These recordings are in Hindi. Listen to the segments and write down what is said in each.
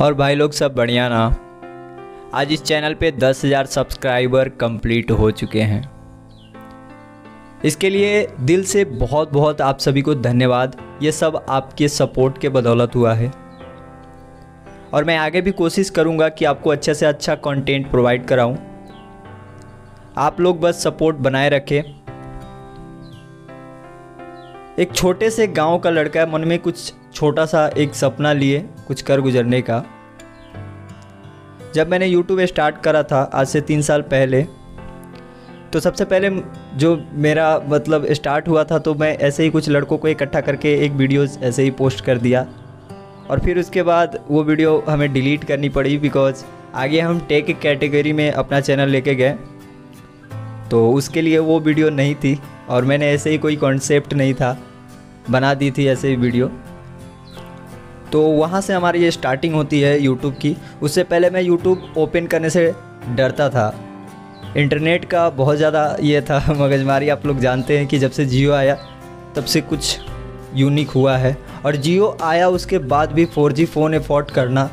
और भाई लोग, सब बढ़िया ना? आज इस चैनल पे दस हज़ार सब्सक्राइबर कंप्लीट हो चुके हैं। इसके लिए दिल से बहुत बहुत आप सभी को धन्यवाद। ये सब आपके सपोर्ट के बदौलत हुआ है। और मैं आगे भी कोशिश करूँगा कि आपको अच्छे से अच्छा कंटेंट प्रोवाइड कराऊँ। आप लोग बस सपोर्ट बनाए रखें। एक छोटे से गाँव का लड़का मन में कुछ छोटा सा एक सपना लिए कुछ कर गुजरने का। जब मैंने यूट्यूब स्टार्ट करा था, आज से तीन साल पहले तो सबसे पहले जो मेरा मतलब स्टार्ट हुआ था तो मैं ऐसे ही कुछ लड़कों को इकट्ठा करके एक वीडियो ऐसे ही पोस्ट कर दिया। और फिर उसके बाद वो वीडियो हमें डिलीट करनी पड़ी बिकॉज़ आगे हम टेक कैटेगरी में अपना चैनल लेके गए। तो उसके लिए वो वीडियो नहीं थी और मैंने ऐसे ही कोई कॉन्सेप्ट नहीं था, बना दी थी ऐसे ही वीडियो तो वहाँ से हमारी ये स्टार्टिंग होती है यूट्यूब की। उससे पहले मैं यूट्यूब ओपन करने से डरता था। इंटरनेट का बहुत ज़्यादा ये था मगजमारी। आप लोग जानते हैं कि जब से जियो आया, तब से कुछ यूनिक हुआ है। और जियो आया उसके बाद भी 4G फ़ोन अफोर्ड करना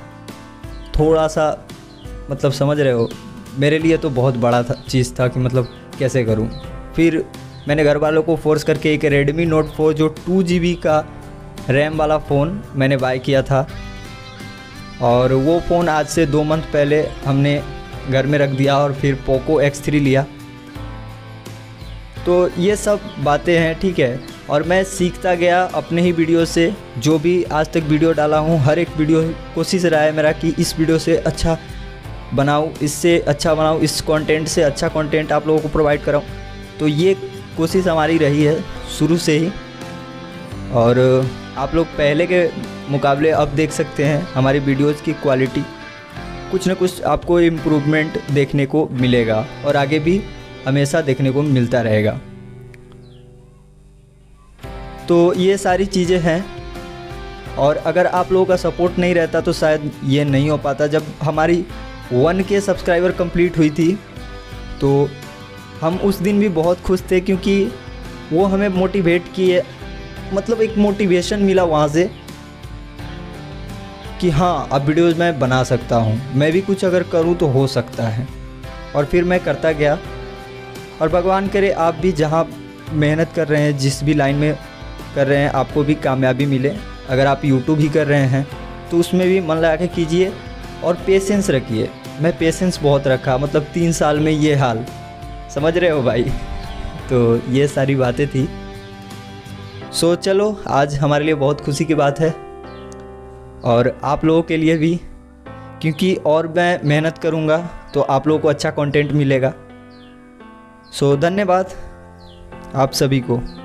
थोड़ा सा मतलब समझ रहे हो, मेरे लिए तो बहुत बड़ा था, चीज़ था कि मतलब कैसे करूँ। फिर मैंने घर वालों को फोर्स करके एक रेडमी नोट फोर जो टू जी का रैम वाला फ़ोन मैंने बाय किया था। और वो फ़ोन आज से दो मंथ पहले हमने घर में रख दिया और फिर पोको एक्स थ्री लिया। तो ये सब बातें हैं, ठीक है। और मैं सीखता गया अपने ही वीडियो से। जो भी आज तक वीडियो डाला हूँ, हर एक वीडियो कोशिश रहा है मेरा कि इस वीडियो से अच्छा बनाऊँ, इससे अच्छा बनाऊँ, इस कंटेंट से अच्छा कंटेंट आप लोगों को प्रोवाइड कराऊँ। तो ये कोशिश हमारी रही है शुरू से ही। और आप लोग पहले के मुकाबले अब देख सकते हैं हमारी वीडियोज़ की क्वालिटी कुछ ना कुछ आपको इम्प्रूवमेंट देखने को मिलेगा और आगे भी हमेशा देखने को मिलता रहेगा। तो ये सारी चीज़ें हैं और अगर आप लोगों का सपोर्ट नहीं रहता तो शायद ये नहीं हो पाता। जब हमारी वन के सब्सक्राइबर कंप्लीट हुई थी तो हम उस दिन भी बहुत खुश थे क्योंकि वो हमें मोटिवेट किए मतलब एक मोटिवेशन मिला वहाँ से कि हाँ अब वीडियोज़ मैं बना सकता हूँ। मैं भी कुछ अगर करूँ तो हो सकता है। और फिर मैं करता गया। और भगवान करे, आप भी जहाँ मेहनत कर रहे हैं, जिस भी लाइन में कर रहे हैं, आपको भी कामयाबी मिले। अगर आप यूट्यूब ही कर रहे हैं तो उसमें भी मन लगा के कीजिए और पेशेंस रखिए। मैं पेशेंस बहुत रखा मतलब तीन साल में ये हाल। समझ रहे हो भाई? तो ये सारी बातें थी। सो so, चलो आज हमारे लिए बहुत खुशी की बात है। और आप लोगों के लिए भी क्योंकि और मैं मेहनत करूँगा तो आप लोगों को अच्छा कंटेंट मिलेगा। सो so, धन्यवाद आप सभी को।